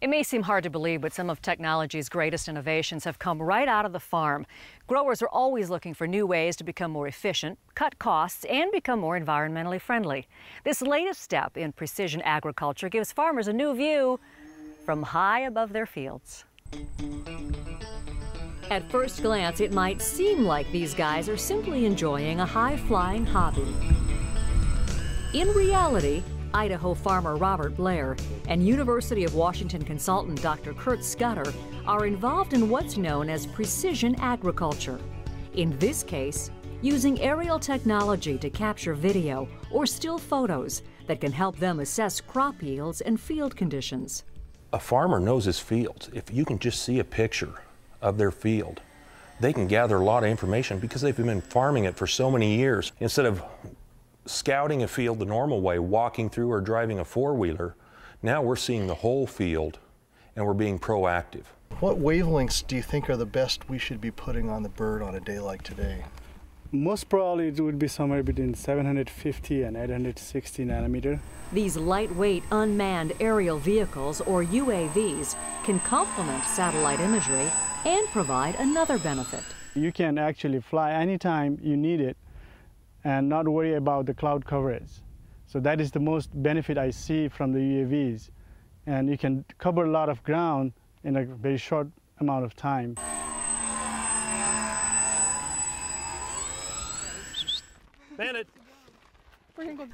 It may seem hard to believe, but some of technology's greatest innovations have come right out of the farm. Growers are always looking for new ways to become more efficient, cut costs, and become more environmentally friendly. This latest step in precision agriculture gives farmers a new view from high above their fields. At first glance, it might seem like these guys are simply enjoying a high-flying hobby. In reality, Idaho farmer Robert Blair and University of Washington consultant Dr. Kurt Scudder are involved in what's known as precision agriculture. In this case, using aerial technology to capture video or still photos that can help them assess crop yields and field conditions. A farmer knows his fields. If you can just see a picture of their field, they can gather a lot of information because they've been farming it for so many years. Instead of scouting a field the normal way, walking through or driving a four-wheeler, now we're seeing the whole field and we're being proactive. What wavelengths do you think are the best we should be putting on the bird on a day like today? Most probably it would be somewhere between 750 and 860 nanometer. These lightweight unmanned aerial vehicles, or UAVs, can complement satellite imagery and provide another benefit. You can actually fly anytime you need it and not worry about the cloud coverage. So that is the most benefit I see from the UAVs. And you can cover a lot of ground in a very short amount of time. Bennett.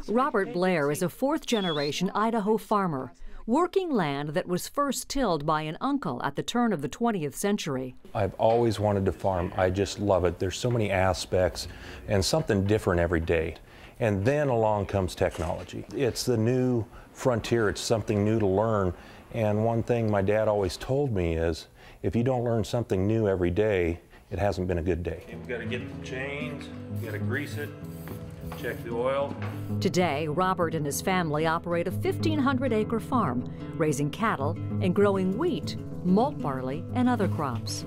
Robert Blair is a fourth generation Idaho farmer working land that was first tilled by an uncle at the turn of the 20th century. I've always wanted to farm. I just love it. There's so many aspects and something different every day. And then along comes technology. It's the new frontier. It's something new to learn. And one thing my dad always told me is, if you don't learn something new every day, it hasn't been a good day. You've got to get the chains, you got to grease it, check the oil. Today, Robert and his family operate a 1,500 acre farm, raising cattle and growing wheat, malt barley, and other crops.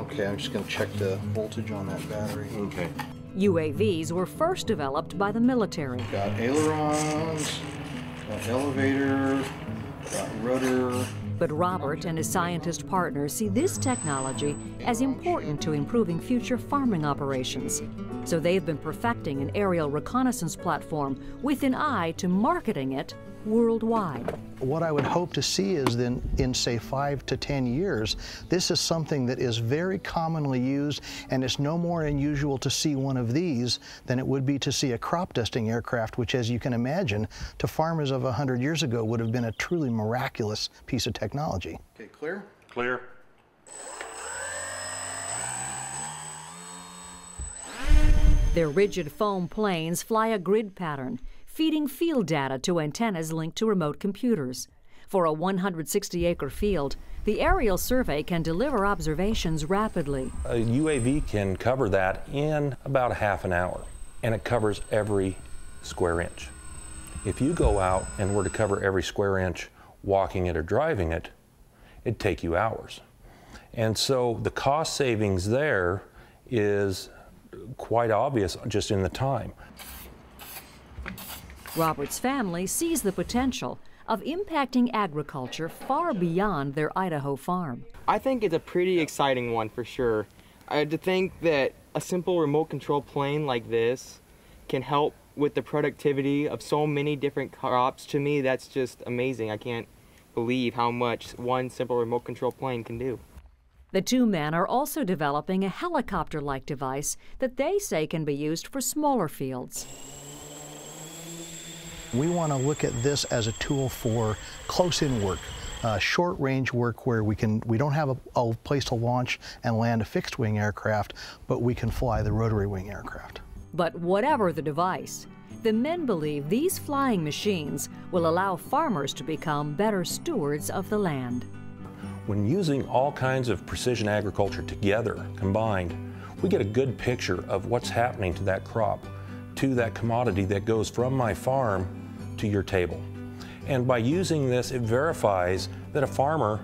Okay, I'm just going to check the voltage on that battery. Okay. UAVs were first developed by the military. Got ailerons, got elevator, got rudder, but Robert and his scientist partners see this technology as important to improving future farming operations. So they've been perfecting an aerial reconnaissance platform with an eye to marketing it worldwide. What I would hope to see is then in say five to 10 years, this is something that is very commonly used and it's no more unusual to see one of these than it would be to see a crop dusting aircraft, which as you can imagine, to farmers of 100 years ago would have been a truly miraculous piece of technology. Okay, clear? Clear. Their rigid foam planes fly a grid pattern feeding field data to antennas linked to remote computers. For a 160 acre field, the aerial survey can deliver observations rapidly. A UAV can cover that in about a half an hour, and it covers every square inch. If you go out and were to cover every square inch walking it or driving it, it'd take you hours. And so the cost savings there is quite obvious just in the time. Robert's family sees the potential of impacting agriculture far beyond their Idaho farm. I think it's a pretty exciting one for sure. I had to think that a simple remote control plane like this can help with the productivity of so many different crops, to me that's just amazing. I can't believe how much one simple remote control plane can do. The two men are also developing a helicopter like device that they say can be used for smaller fields. We want to look at this as a tool for close-in work, uh, short-range work where we can we don't have a, a place to launch and land a fixed-wing aircraft, but we can fly the rotary-wing aircraft. But whatever the device, the men believe these flying machines will allow farmers to become better stewards of the land. When using all kinds of precision agriculture together, combined, we get a good picture of what's happening to that crop, to that commodity that goes from my farm to your table. And by using this, it verifies that a farmer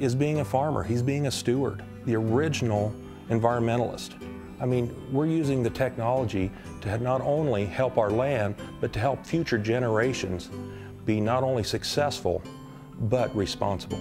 is being a farmer. He's being a steward, the original environmentalist. I mean, we're using the technology to not only help our land, but to help future generations be not only successful, but responsible.